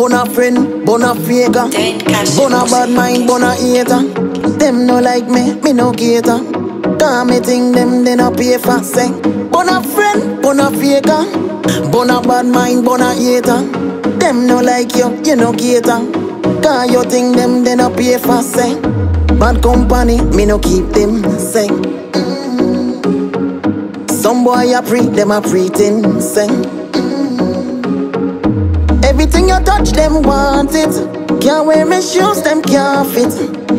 bona friend, bona faker. Bona bad mind, bona hater. Them no like me, me no cater. Cause me think them they no pay for say. Bona friend, bona faker. Bona bad mind, bona hater. Them no like you, you no cater. Cause you think them they no pay for say. Bad company, me no keep them say. Mm. Some boy a pre, them a pretend say. Everything you touch, them want it. Can't wear my shoes, them can't fit.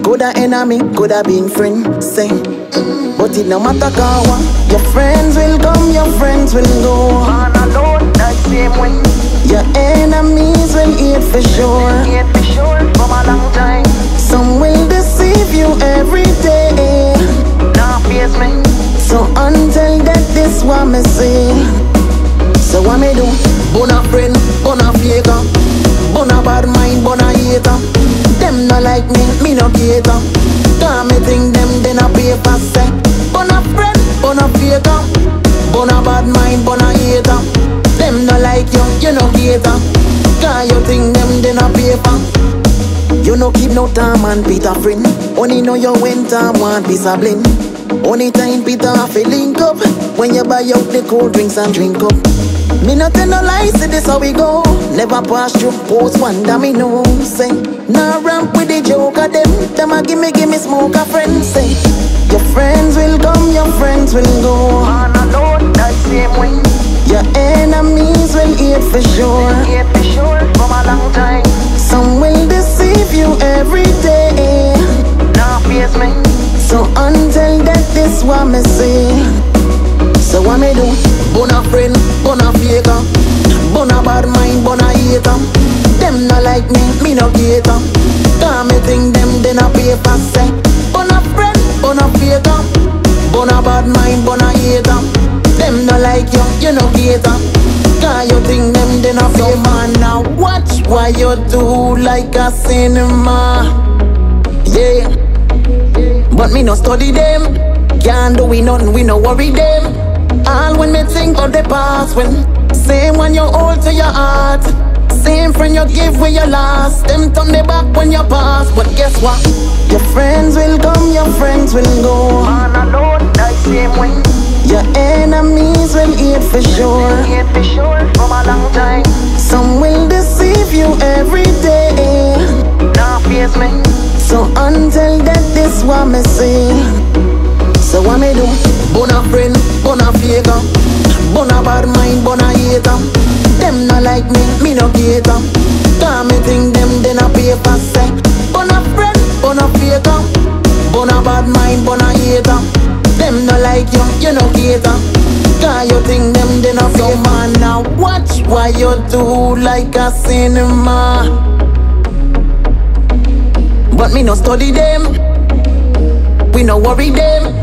Coulda enemy, coulda been friend, say. But it no matter kawa. Uh, your friends will come, your friends will go. Man alone, that same way. Your enemies will hate for sure. Yet for sure, from a long time. Some will deceive you every day. Now face me. So until that, this what me say. So what me do? Bona friend, bona faker. Bona bad mind, bona hater. Them no like me, me no cater. Cause me think them they no pay for say. Bona friend, bona faker. Bona bad mind, bona hater. Them no like you, you no cater. Cause you think them they no pay for. You no keep no time and Peter friend. Only know you when time want of blend. Only time Peter a link up when you buy out the cold drinks and drink up. Me not tell no lies, see this how we go. Never pass through post one that me know say. Nah ramp with the joke of them. Them a gimme gimme smoke a friend say. Your friends will come, your friends will go. Man alone, that same way. Your enemies will hate for sure. Yet for sure, from a long time. Some will deceive you every day. Now face me. So until that, this what me say. So what me do? Bona friend, bona faker. Bona bad mind, bona hater. Them no like me, me no cater. Cause me think them they no pay for say. Bona friend, bona faker. Bona bad mind, bona hater. Them no like you, you no cater. Cause you think them they no pay man. Now watch what you do like a cinema. Yeah. But me no study them. Can't do we nothing, we no worry them. Of the past when same when you hold to your heart. Same friend you give when you lost. Them turn the back when you pass. But guess what? Your friends will come, your friends will go. Man alone, that same way. Your enemies will hate for sure. Yet for sure, from a long time. Some will deceive you every day. Now face me. So until that, this what me say. So what me do? Bona friend, bona faker. Bona bad mind, bona hater. Them no like me, me no cater. Cause me think them they no pay for say. Bona friend, bona faker. Bona bad mind, bona hater. Them no like you, you no cater. Cause you think them they no pay man. Now watch what you do like a cinema. But me no study them. We no worry them.